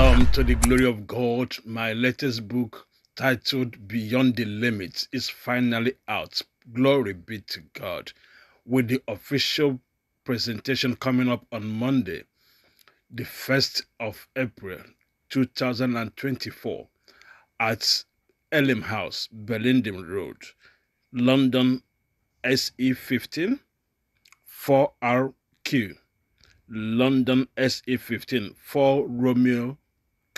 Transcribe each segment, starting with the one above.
Shalom to the glory of God. My latest book titled Beyond the Limits is finally out. Glory be to God. With the official presentation coming up on Monday, the 1st of April 2024 at Elim House, Bellenden Road, London SE15 4RQ. London SE15 4 Romeo,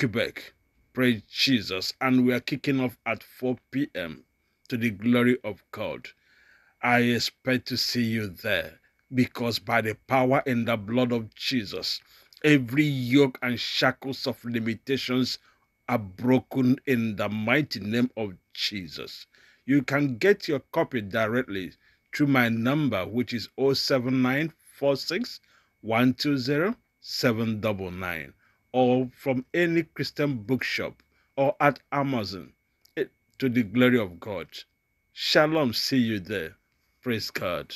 Quebec. Praise Jesus. And we are kicking off at 4 p.m. to the glory of God. I expect to see you there because by the power and the blood of Jesus, every yoke and shackles of limitations are broken in the mighty name of Jesus. You can get your copy directly through my number, which is 07946 120 799 or from any Christian bookshop or at Amazon to the glory of God. Shalom, see you there. Praise God.